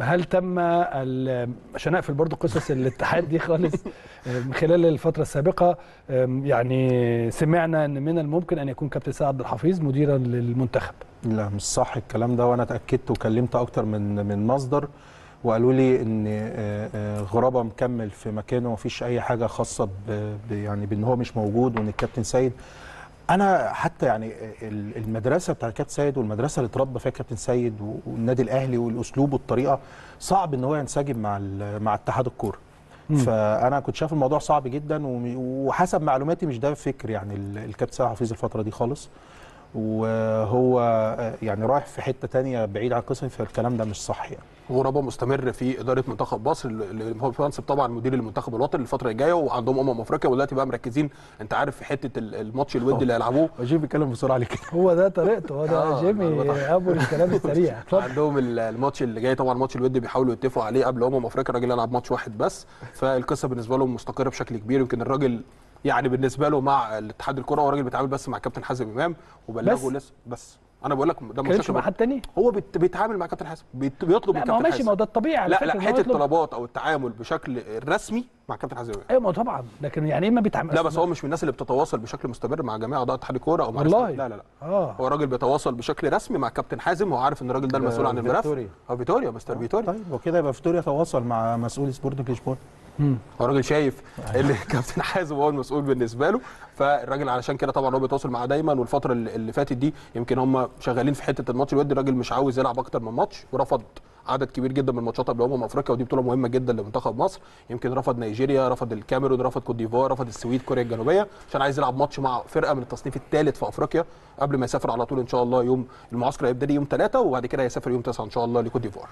هل تم عشان أقفل برضو قصص الاتحاد دي خالص خلال الفترة السابقة يعني سمعنا إن من الممكن أن يكون كابتن سعد الحفيظ مديرا للمنتخب. لا مش صح الكلام ده وأنا اتأكدت وكلمت أكتر من من مصدر وقالوا لي إن آه، آه، غرابة مكمل في مكانه ومفيش أي حاجة خاصة يعني بإن هو مش موجود وإن الكابتن سيد أنا حتى يعني ال- المدرسة بتاع الكابتن سيد والمدرسة اللي اتربى فيها الكابتن سيد والنادي الأهلي والأسلوب والطريقة صعب إن هو ينسجم مع مع اتحاد الكورة. فأنا كنت شايف الموضوع صعب جدا وحسب معلوماتي مش ده فكر يعني ال- الكابتن سيد حفيظ الفترة دي خالص. وهو آه، يعني رايح في حتة تانية بعيد عن القصة فالكلام ده مش صح يعني. غرابه مستمر في إدارة منتخب مصر اللي هو منصب طبعا مدير المنتخب الوطني الفترة الجاية وعندهم أمم أفريقيا ودلوقتي بقى مركزين أنت عارف في حتة ال- الماتش الودي اللي هيلعبوه. وجيب بيتكلم بسرعة ليه كده هو ده طريقته هو ده آه، جيمي. أبو الكلام السريع. عندهم ال- الماتش اللي جاي طبعا ماتش الودي بيحاولوا يتفقوا عليه قبل أمم أفريقيا الراجل يلعب ماتش واحد بس فالقصة بالنسبة لهم مستقرة بشكل كبير. يمكن الراجل يعني بالنسبة له مع الاتحاد الكره هو راجل بيتعامل بس مع كابتن حازم إمام وبلغه؟ لسه. بس أنا بقول لك ده مشاكل مع حد تاني؟ هو بيت- بيتعامل مع كابتن حازم بيطلب لا من ما هو كابتن ماشي حازم ما هو ده الطبيعي على لا فكرة لا حتة الطلبات أو التعامل بشكل رسمي مع كابتن حازم امام. أيوه ما هو طبعا. لكن يعني إيه ما بيتعامل لا بس هو مش من الناس اللي بتتواصل بشكل مستمر مع جميع أعضاء اتحاد الكورة أو مع والله؟ لا لا لا. آه. هو راجل بيتواصل بشكل رسمي مع كابتن حازم هو عارف إن الراجل ده ده المسؤول عن الملف. فيكتوريا. آه فيتوريا مستر فيتوريا. طيب وكده يبقى فيتوريا تواصل مع مسؤول سبورتنج لشبونه هو راجل شايف إن كابتن حازم هو المسؤول بالنسبة له. فالراجل علشان كده طبعا هو بيتواصل معاه دايما. والفترة اللي اللي فاتت دي يمكن هم شغالين في حتة الماتش الودي. الراجل مش عاوز يلعب أكتر من ماتش ورفض. عدد كبير جدا من الماتشات قبل أمم أفريقيا ودي بطولة مهمة جدا لمنتخب مصر. يمكن رفض نيجيريا رفض الكاميرون رفض كوت ديفوار رفض السويد كوريا الجنوبية عشان عايز يلعب ماتش مع فرقة من التصنيف الثالث في أفريقيا قبل ما يسافر على طول إن شاء الله يوم المعسكر هيبتدي يوم ثلاثة وبعد كده هيسافر يوم 9 إن شاء الله لكوت ديفوار.